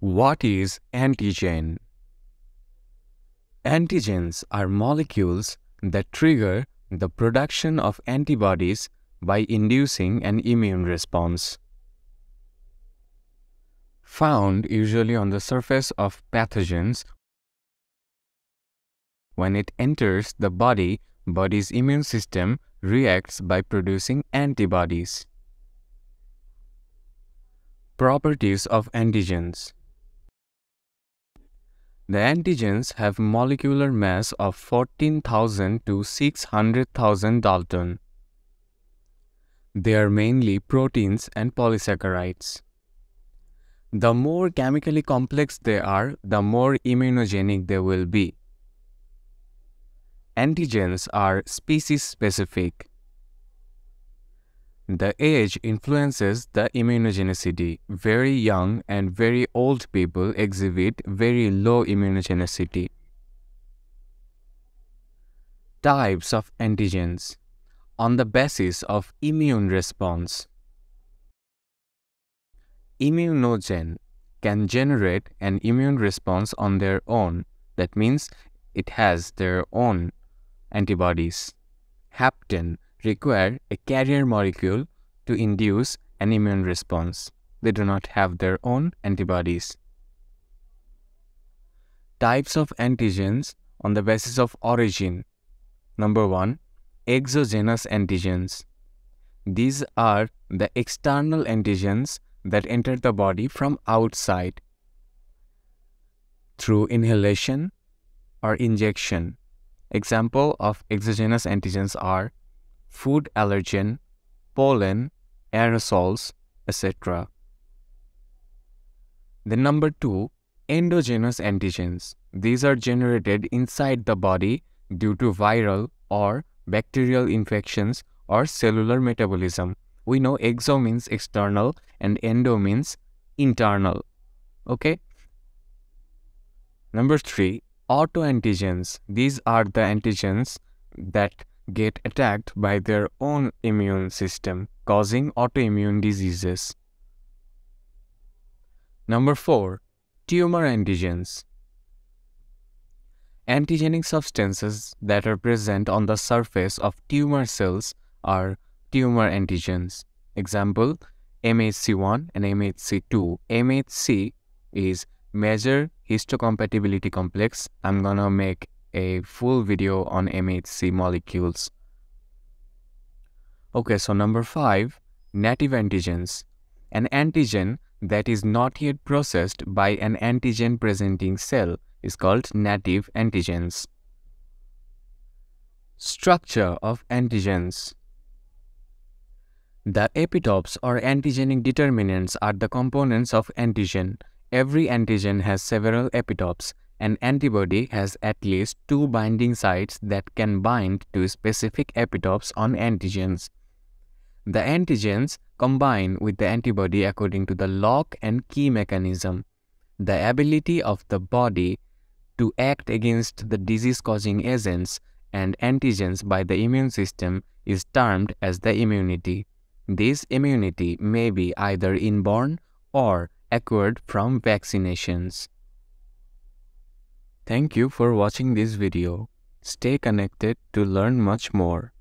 What is antigen? Antigens are molecules that trigger the production of antibodies by inducing an immune response. Found usually on the surface of pathogens, when it enters the body, body's immune system reacts by producing antibodies. Properties of antigens the antigens have molecular mass of 14,000 to 600,000 Dalton. They are mainly proteins and polysaccharides. The more chemically complex they are, the more immunogenic they will be. Antigens are species-specific. The age influences the immunogenicity. Very young and very old people exhibit very low immunogenicity. Types of antigens on the basis of immune response. Immunogen can generate an immune response on their own. That means it has their own antibodies. Hapten require a carrier molecule to induce an immune response. They do not have their own antibodies. Types of antigens on the basis of origin. Number 1. Exogenous antigens. These are the external antigens that enter the body from outside through inhalation or injection. Example of exogenous antigens are food allergen, pollen, aerosols, etc. The number two, endogenous antigens. These are generated inside the body due to viral or bacterial infections or cellular metabolism. We know exo means external and endo means internal. Okay? Number three, autoantigens. These are the antigens that get attacked by their own immune system, causing autoimmune diseases. Number 4. Tumor antigens. Antigenic substances that are present on the surface of tumor cells are tumor antigens. Example, MHC1 and MHC2. MHC is major histocompatibility complex. I'm gonna make a full video on MHC molecules. Okay, so number five, native antigens. An antigen that is not yet processed by an antigen presenting cell is called native antigens. Structure of antigens. The epitopes or antigenic determinants are the components of antigen. Every antigen has several epitopes an antibody has at least two binding sites that can bind to specific epitopes on antigens. The antigens combine with the antibody according to the lock and key mechanism. The ability of the body to act against the disease-causing agents and antigens by the immune system is termed as the immunity. This immunity may be either inborn or acquired from vaccinations. Thank you for watching this video. Stay connected to learn much more.